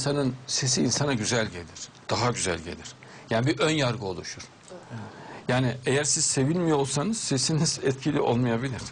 İnsanın sesi insana güzel gelir. Daha güzel gelir. Yani bir ön yargı oluşur. Yani eğer siz sevilmiyor olsanız sesiniz etkili olmayabilir.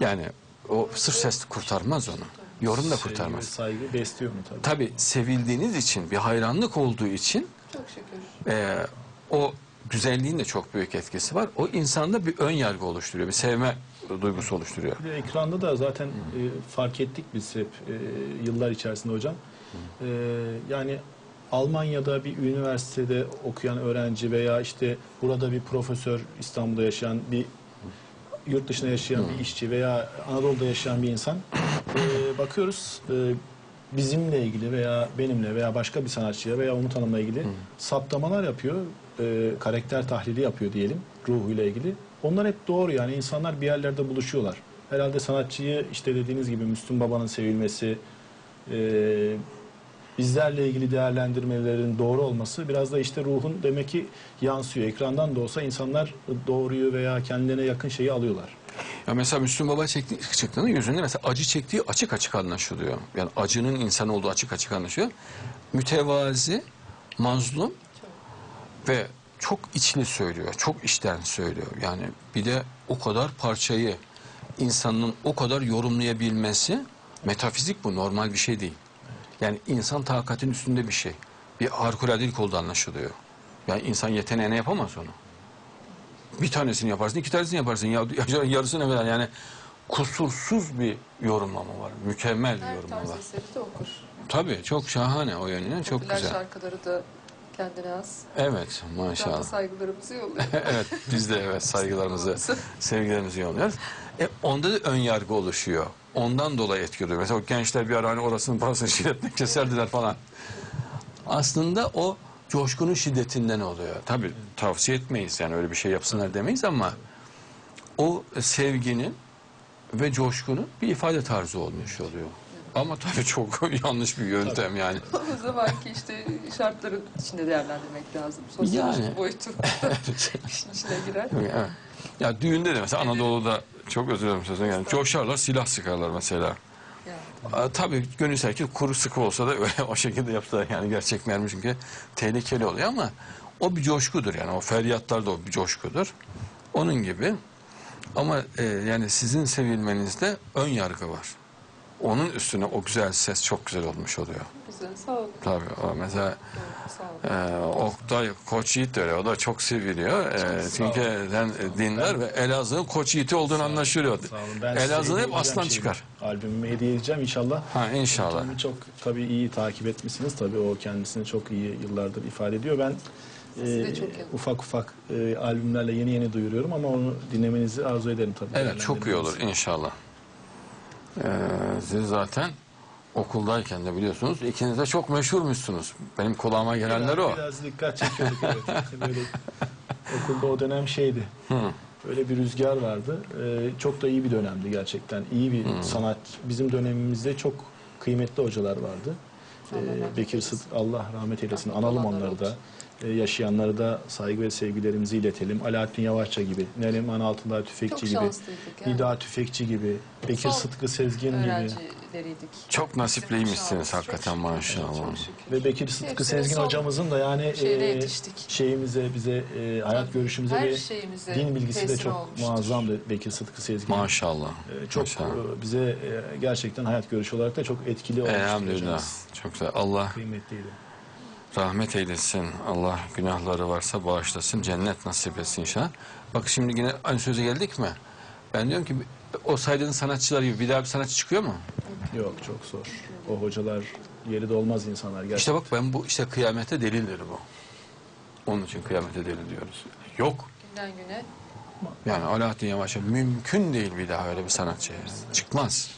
Yani o sırf ses kurtarmaz onu. Yorum da Sevgi ve kurtarmaz. saygı besliyor mu tabii? Tabii sevildiğiniz için, bir hayranlık olduğu için Çok şükür. e, o güzelliğin de çok büyük etkisi var. O insanda bir ön yargı oluşturuyor, bir sevme duygusu oluşturuyor. Bir de ekranda da zaten e, fark ettik biz hep e, yıllar içerisinde hocam. E, yani Almanya'da bir üniversitede okuyan öğrenci veya işte burada bir profesör İstanbul'da yaşayan bir yurt dışında yaşayan bir işçi veya Anadolu'da yaşayan bir insan e, bakıyoruz e, bizimle ilgili veya benimle veya başka bir sanatçıya veya Umut Hanım'la ilgili saptamalar yapıyor. e, karakter tahlili yapıyor diyelim ruhuyla ilgili. Onlar hep doğru yani insanlar bir yerlerde buluşuyorlar. Herhalde sanatçıyı işte dediğiniz gibi Müslüm Baba'nın sevilmesi, e, bizlerle ilgili değerlendirmelerin doğru olması biraz da işte ruhun demek ki yansıyor. Ekrandan da olsa insanlar doğruyu veya kendilerine yakın şeyi alıyorlar. Ya mesela Müslüm Baba çekti, çıktığında yüzünde mesela acı çektiği açık açık anlaşılıyor. Yani acının insan olduğu açık açık anlaşılıyor. Mütevazi, mazlum ve çok içli söylüyor. Çok içten söylüyor. Yani bir de o kadar parçayı insanın o kadar yorumlayabilmesi metafizik bu normal bir şey değil. Yani insan takatin üstünde bir şey. Bir harikuladelik olduğu anlaşılıyor. Yani insan yeteneğine yapamaz onu. Bir tanesini yaparsın, iki tanesini yaparsın. Ya, ya- yarısını kadar yani kusursuz bir yorumlama var. Mükemmel bir Her yorumlama tarz var. eseri de okur. Tabii çok şahane o yönüyle çok güzel. şarkıları da kendine has. Evet Buradan maşallah. saygılarımızı yolluyor. evet biz de evet saygılarımızı, sevgilerimizi yolluyoruz. E, onda da ön yargı oluşuyor. Ondan dolayı etkiliyor. Mesela o gençler bir ara hani orasının parasını şiddetle keserdiler falan. Aslında o coşkunun şiddetinden oluyor. Tabii tavsiye etmeyiz yani öyle bir şey yapsınlar demeyiz ama o sevginin ve coşkunun bir ifade tarzı olmuş oluyor. Ama tabii çok yanlış bir yöntem yani. o zamanki işte şartların içinde değerlendirmek lazım. Sosyolojik Yani. boyutu işin içine girer. Evet. Ya düğünde de mesela Anadolu'da çok özür dilerim sözüne yani coşarlar silah sıkarlar mesela. Yani. Aa, tabii gönül ister ki kuru sıkı olsa da öyle o şekilde yaptılar yani gerçek mermi çünkü tehlikeli oluyor ama o bir coşkudur yani o feryatlar da o bir coşkudur. Onun gibi ama e, yani sizin sevilmenizde ön yargı var. Onun üstüne o güzel ses çok güzel olmuş oluyor. Güzel sağ olun. Tabii o mesela ee, Oktay Koç Yiğit de öyle. O da çok seviliyor. Ee, çünkü sen dindar ve Elazığ'ın Koç Yiğit'i olduğunu anlaşılıyor. Sağ olun. Ben size hediye hep edeceğim aslan şeyi. çıkar. Albümümü hediye edeceğim inşallah. Ha inşallah. Tabii çok tabii iyi takip etmişsiniz. Tabii o kendisini çok iyi yıllardır ifade ediyor. Ben de e, çok iyi. ufak ufak e, albümlerle yeni yeni duyuruyorum ama onu dinlemenizi arzu ederim tabii. Evet çok iyi olur inşallah. Ee, siz zaten okuldayken de biliyorsunuz ikiniz de çok meşhurmuşsunuz. Benim kulağıma gelenler o. Biraz dikkat çekiyorduk evet. Böyle okulda o dönem şeydi. Böyle bir rüzgar vardı. Ee, çok da iyi bir dönemdi gerçekten. İyi bir sanat. Bizim dönemimizde çok kıymetli hocalar vardı. Ee, Bekir. Sıt Allah rahmet eylesin. Analım onları da. Olsun. Ee, yaşayanları da saygı ve sevgilerimizi iletelim. Alaaddin Yavaşça gibi, Neriman Altındağ Tüfekçi Çok gibi, şanslıydık yani. Nida Tüfekçi gibi, Bekir Son Sıtkı Sezgin gibi. Öğrencileriydik. Çok nasipliymişsiniz Çok hakikaten şükür, maşallah. Çok şükür. Ve Bekir Sıtkı Hepsinin Sezgin son hocamızın da yani şeyine e, yetiştik. şeyimize, bize, e, hayat Tabii, görüşümüze her ve şeyimize din bilgisi de tesir çok olmuştur. muazzamdı Bekir Sıtkı Sezgin. Maşallah. E, çok Maşallah. e, bize e, gerçekten hayat görüşü olarak da çok etkili olmuştu. Elhamdülillah. hocamız. Çok güzel. Allah Kıymetliydi. Rahmet eylesin. Allah günahları varsa bağışlasın. Cennet nasip etsin inşallah. Bak şimdi yine aynı söze geldik mi? Ben diyorum ki o saydığın sanatçılar gibi bir daha bir sanatçı çıkıyor mu? Yok çok zor. O hocalar yeri de olmaz insanlar gerçekten. İşte bak ben bu işte kıyamete delildir bu. Onun için kıyamete delil diyoruz. Yok. Günden güne Yani Alaaddin Yavaş'a mümkün değil bir daha öyle bir sanatçı. Çıkmaz.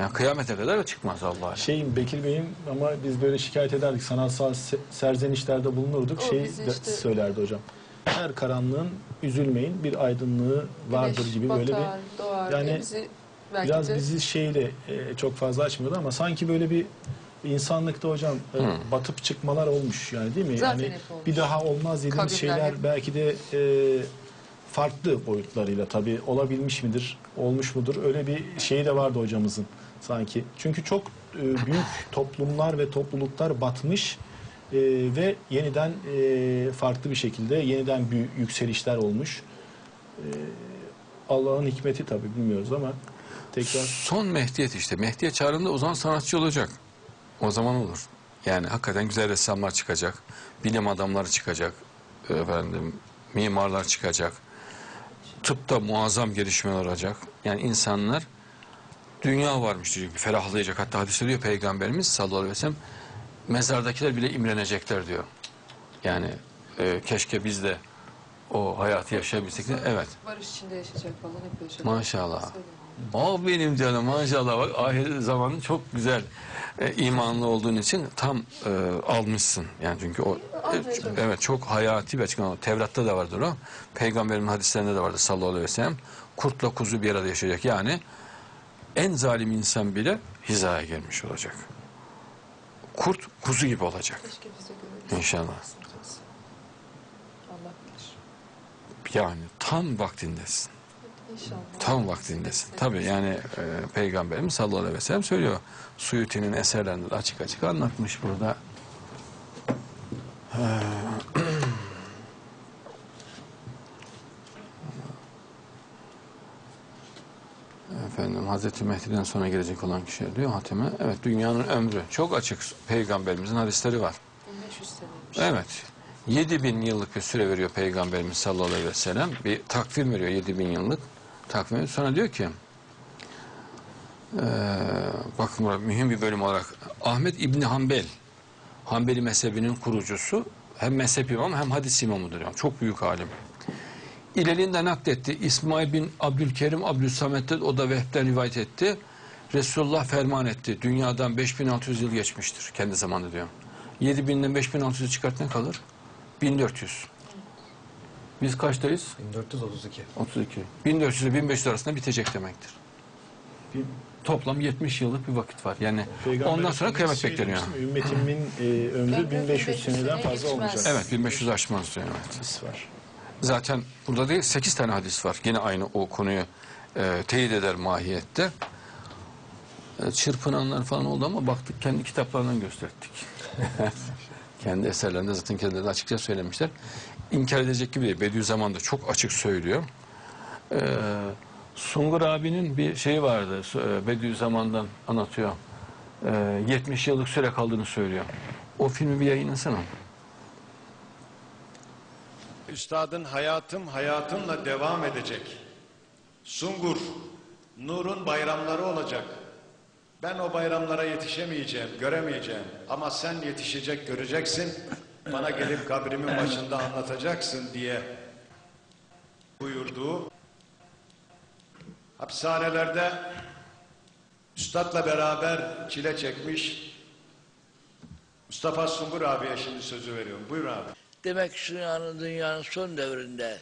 Yani kıyamete kadar çıkmaz Allah aşkına. Şeyim Bekir Bey'im ama biz böyle şikayet ederdik. Sanatsal se- serzenişlerde bulunurduk. O şey bizi işte- söylerdi hocam. Her karanlığın üzülmeyin bir aydınlığı vardır güneş gibi böyle bir batar, doğar yani diye bizi belki Biraz de bizi şeyle e, çok fazla açmıyordu ama sanki böyle bir insanlıkta hocam e, batıp çıkmalar olmuş yani değil mi? Zaten yani hep olmuş. bir daha olmaz dediğimiz Kabirler şeyler hep- belki de e, farklı boyutlarıyla tabii olabilmiş midir, olmuş mudur? Öyle bir şey de vardı hocamızın sanki. Çünkü çok e, büyük toplumlar ve topluluklar batmış e, ve yeniden e, farklı bir şekilde yeniden büyük yükselişler olmuş. E, Allah'ın hikmeti tabii bilmiyoruz ama tekrar Son Mehdiyet işte. Mehdiyet çağrında o zaman sanatçı olacak. O zaman olur. Yani hakikaten güzel ressamlar çıkacak. Bilim adamları çıkacak. Efendim, mimarlar çıkacak. Tıpta muazzam gelişmeler olacak. Yani insanlar dünya varmış bir Ferahlayacak. Hatta hadiste diyor Peygamberimiz sallallahu aleyhi ve sellem mezardakiler bile imrenecekler diyor. Yani e, keşke biz de o hayatı yaşayabilsek. de. Evet. Barış içinde yaşayacak falan hep yaşayacak. Maşallah. Söyleyeyim. O benim canım maşallah bak ahir zamanın çok güzel e, imanlı olduğun için tam e, almışsın. Yani çünkü o e, evet çok hayati bir açıklama. Tevrat'ta da vardır o. Peygamberin hadislerinde de vardır sallallahu aleyhi ve sellem. Kurtla kuzu bir arada yaşayacak. Yani en zalim insan bile hizaya gelmiş olacak. Kurt kuzu gibi olacak. İnşallah. Yani tam vaktindesin. İnşallah. Tam vaktindesin. Tabii yani e, Peygamberimiz sallallahu aleyhi ve sellem söylüyor. Suyuti'nin eserlerinde de açık açık anlatmış burada. Ee, Efendim Hazreti Mehdi'den sonra gelecek olan kişi diyor Hatime. Evet dünyanın ömrü çok açık. Peygamberimizin hadisleri var. 1500 seneymiş. Evet. 7000 yıllık bir süre veriyor Peygamberimiz sallallahu aleyhi ve sellem. Bir takvim veriyor 7000 yıllık takvim. Sonra diyor ki eee bakın burada mühim bir bölüm olarak Ahmet İbni Hanbel Hanbeli mezhebinin kurucusu hem mezhep imamı hem hadis imamıdır. Yani çok büyük alim. İlelinde nakletti. İsmail bin Abdülkerim Abdülsamet'te o da Vehb'den rivayet etti. Resulullah ferman etti. Dünyadan 5600 yıl geçmiştir kendi zamanında diyor. 7000'den 5600'ü çıkart ne kalır? 1400. Biz kaçtayız? 1432. 32. 1400 ile 1500 arasında bitecek demektir. bir Toplam 70 yıllık bir vakit var. Yani Peygamber ondan sonra Efendimiz kıyamet şey bekleniyor. mi? Ümmetimin e, ömrü 1500 seneden fazla olmayacak. Evet 1500 aşmaz diyor. Evet. Hadis var. Zaten burada değil 8 tane hadis var. Yine aynı o konuyu e, teyit eder mahiyette. E, çırpınanlar falan oldu ama baktık kendi kitaplarından gösterdik. kendi eserlerinde zaten kendileri açıkça söylemişler. İnkar edecek gibi değil. Bediüzzaman da çok açık söylüyor. E, Sungur abinin bir şeyi vardı. E, Bediüzzaman'dan anlatıyor. E, 70 yıllık süre kaldığını söylüyor. O filmi bir yayınlasana. Üstadın hayatım hayatınla devam edecek. Sungur, Nur'un bayramları olacak. Ben o bayramlara yetişemeyeceğim, göremeyeceğim. Ama sen yetişecek, göreceksin. Bana gelip kabrimin başında anlatacaksın diye buyurduğu hapishanelerde Üstad'la beraber çile çekmiş Mustafa Sungur abiye şimdi sözü veriyorum. Buyur abi. Demek an dünyanın son devrinde,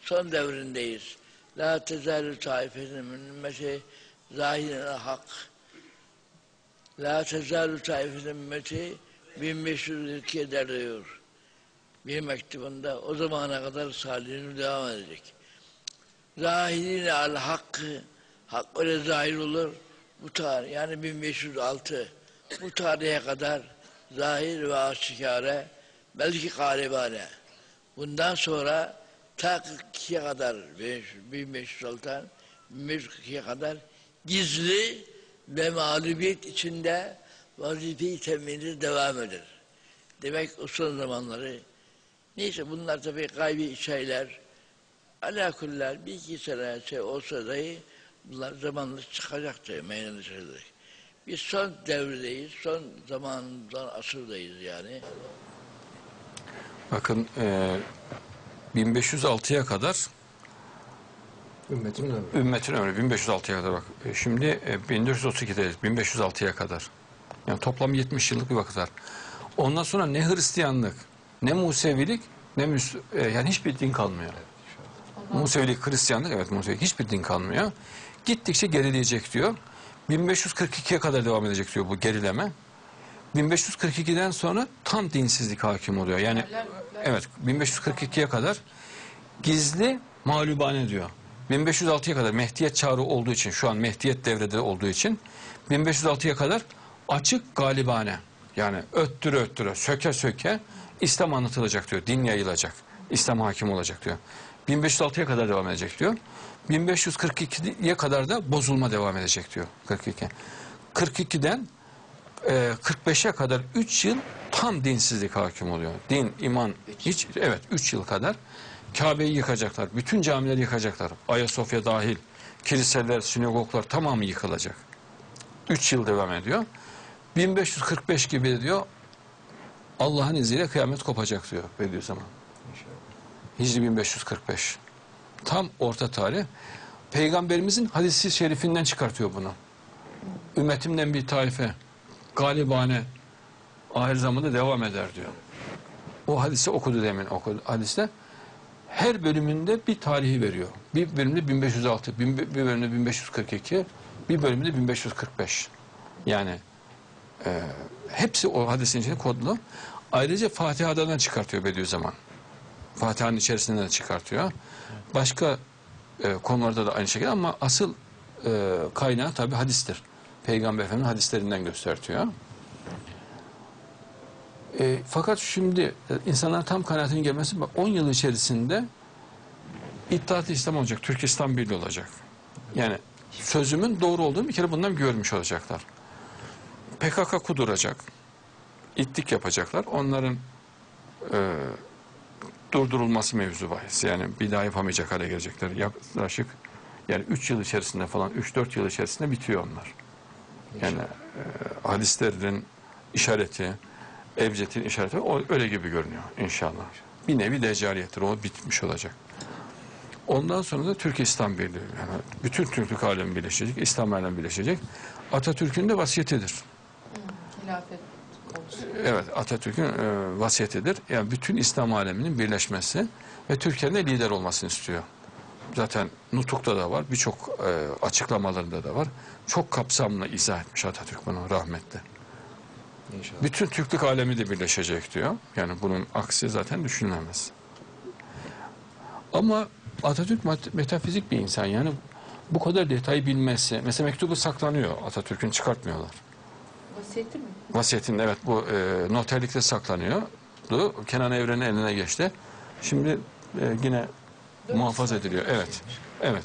son devrindeyiz. La tezalü taifetin min ümmeti zahiren hak. La tezalü taifetin ümmeti 1502 eder diyor. Bir mektubunda o zamana kadar salihini devam edecek. Zahirine al hakkı, hak öyle zahir olur. Bu tarih yani 1506 bu tarihe kadar zahir ve aşikare belki galibane. Bundan sonra ta 42'ye kadar 1506'dan 1542'ye kadar gizli ve mağlubiyet içinde vazife-i temini devam eder. Demek o son zamanları neyse bunlar tabii gaybi şeyler ala kuller bir iki sene şey olsa dahi bunlar zamanla çıkacaktır, meydana çıkacak. Biz son devredeyiz, son zamandan asırdayız yani. Bakın e, 1506'ya kadar Ümmetin ömrü. ümmetin ömrü 1506'ya kadar bak. E, şimdi e, 1432'deyiz 1506'ya kadar. Yani toplam 70 yıllık bir vakit var. Ondan sonra ne Hristiyanlık, ne Musevilik, ne Müs e, yani hiçbir din kalmıyor. Musevilik, Hristiyanlık evet Musevilik hiçbir din kalmıyor. Gittikçe gerileyecek diyor. 1542'ye kadar devam edecek diyor bu gerileme. 1542'den sonra tam dinsizlik hakim oluyor. Yani evet 1542'ye kadar gizli mağlubane diyor. 1506'ya kadar Mehdiyet çağrı olduğu için şu an Mehdiyet devrede olduğu için 1506'ya kadar açık galibane. Yani öttüre öttüre, söke söke İslam anlatılacak diyor. Din yayılacak. İslam hakim olacak diyor. 1506'ya kadar devam edecek diyor. 1542'ye kadar da bozulma devam edecek diyor. 42. 42'den e, 45'e kadar 3 yıl tam dinsizlik hakim oluyor. Din, iman hiç evet 3 yıl kadar Kabe'yi yıkacaklar. Bütün camileri yıkacaklar. Ayasofya dahil kiliseler, sinagoglar tamamı yıkılacak. 3 yıl devam ediyor. 1545 gibi diyor Allah'ın izniyle kıyamet kopacak diyor Bediüzzaman. Hicri 1545. Tam orta tarih. Peygamberimizin hadisi şerifinden çıkartıyor bunu. Ümmetimden bir taife galibane ahir zamanda devam eder diyor. O hadisi okudu demin okudu hadiste. Her bölümünde bir tarihi veriyor. Bir bölümde 1506, bir bölümde 1542, bir bölümde 1545. Yani e, hepsi o hadisin içinde kodlu. Ayrıca Fatiha'dan çıkartıyor Bediüzzaman. Fatiha'nın içerisinden de çıkartıyor. Başka e, konularda da aynı şekilde ama asıl e, kaynağı tabi hadistir. Peygamber Efendimiz hadislerinden göstertiyor. E, fakat şimdi e, insanların tam kanaatinin gelmesi bak 10 yıl içerisinde İttihat-ı İslam olacak, Türkistan Birliği olacak. Yani sözümün doğru olduğunu bir kere bundan görmüş olacaklar. PKK kuduracak, ittik yapacaklar. Onların e, durdurulması mevzu bahis. Yani bir daha yapamayacak hale gelecekler. Yaklaşık yani 3 yıl içerisinde falan 3-4 yıl içerisinde bitiyor onlar. Yani e, hadislerin işareti, Ebced'in işareti o öyle gibi görünüyor inşallah. Bir nevi deccaliyettir. O bitmiş olacak. Ondan sonra da Türk İslam Birliği. Yani bütün Türklük alemi birleşecek, İslam alemi birleşecek. Atatürk'ün de vasiyetidir. Hilafet. Evet Atatürk'ün e, vasiyetidir. Yani bütün İslam aleminin birleşmesi ve Türkiye'nin de lider olmasını istiyor. Zaten Nutuk'ta da var, birçok e, açıklamalarında da var. Çok kapsamlı izah etmiş Atatürk bunu rahmetli. İnşallah. Bütün Türklük alemi de birleşecek diyor. Yani bunun aksi zaten düşünülemez. Ama Atatürk metafizik bir insan. Yani bu kadar detayı bilmesi. Mesela mektubu saklanıyor Atatürk'ün çıkartmıyorlar. Vasiyeti mi? Vasiyetinde evet bu e, noterlikte saklanıyordu. Kenan Evren'in eline geçti. Şimdi e, yine muhafaza ediliyor. Evet. Evet.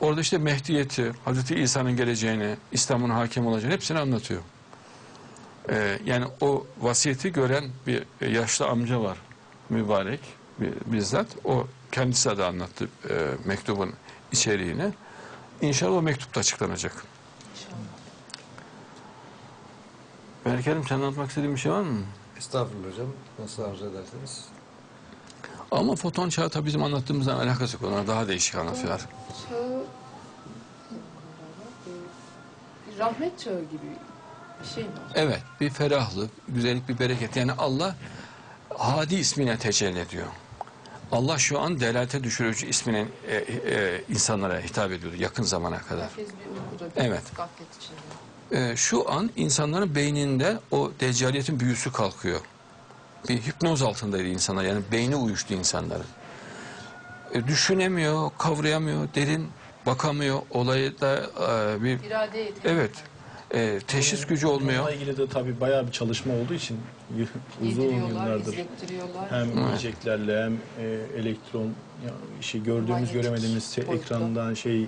Orada işte Mehdiyeti, Hazreti İsa'nın geleceğini, İslam'ın hakim olacağını hepsini anlatıyor. E, yani o vasiyeti gören bir yaşlı amca var. Mübarek bizzat. O kendisi de anlattı e, mektubun içeriğini. İnşallah o mektupta açıklanacak. İnşallah. Berkerim sen anlatmak istediğin bir şey var mı? Estağfurullah hocam. Nasıl arzu ederseniz. Ama foton çağı tabii bizim anlattığımızdan alakası yok. Onlar daha değişik anlatıyorlar. Çağı... Rahmet çağı gibi bir şey mi? Evet, bir ferahlık, güzellik, bir bereket. Yani Allah Hadi ismine tecelli ediyor. Allah şu an delalete düşürücü isminin e, e, insanlara hitap ediyordu yakın zamana kadar. Evet. E, şu an insanların beyninde o deccaliyetin büyüsü kalkıyor. Bir hipnoz altındaydı insanlar. Yani beyni uyuştu insanların. E, düşünemiyor, kavrayamıyor, derin bakamıyor. Olayı da e, bir İrade yeteneği. evet e, teşhis gücü olmuyor. Bununla ilgili de tabii bayağı bir çalışma olduğu için uzun yıllardır hem Evet. yiyeceklerle hem e, elektron ya, şey gördüğümüz Manyetik göremediğimiz şey, boyutta. ekrandan şey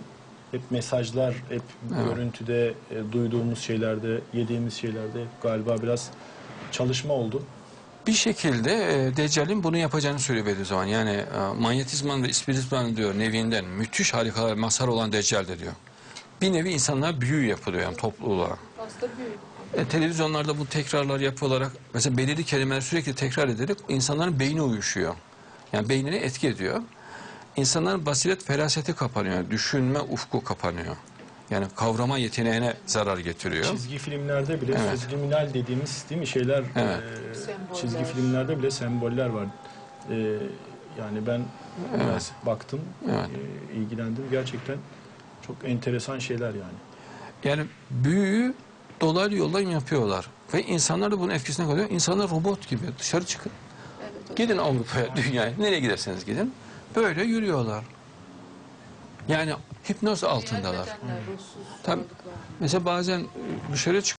hep mesajlar hep Evet. görüntüde e, duyduğumuz şeylerde yediğimiz şeylerde galiba biraz çalışma oldu. Bir şekilde e, Deccal'in bunu yapacağını söylüyor Bediüzzaman. Yani e, manyetizman ve ispiritizman diyor nevinden müthiş harikalar mazhar olan Deccal'de diyor. Bir nevi insanlara büyü yapılıyor yani. Hasta büyük. E, televizyonlarda bu tekrarlar yapılarak mesela belirli kelimeler sürekli tekrar ederek insanların beyni uyuşuyor. Yani beynine etki ediyor. İnsanların basiret feraseti kapanıyor. Düşünme ufku kapanıyor. Yani kavrama yeteneğine zarar getiriyor. Çizgi filmlerde bile Evet. subliminal dediğimiz değil mi şeyler Evet. e, çizgi filmlerde bile semboller var. E, yani ben biraz baktım, Evet. e, ilgilendim. Gerçekten çok enteresan şeyler yani. Yani büyüyü dolaylı yoldan yapıyorlar. Ve insanlar da bunun etkisine kalıyor. İnsanlar robot gibi dışarı çıkın. Evet. Gidin Avrupa'ya, dünyaya, nereye giderseniz gidin. Böyle yürüyorlar. Yani hipnoz altındalar. Varlıklar. Mesela bazen dışarı çık